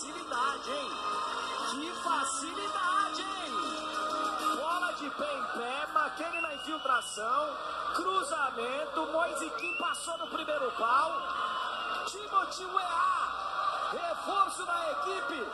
facilidade, hein? Que facilidade, hein? Bola de pé em pé, Maquene na infiltração, cruzamento, Moisiquim passou no primeiro pau. Timothy Weah, reforço da equipe,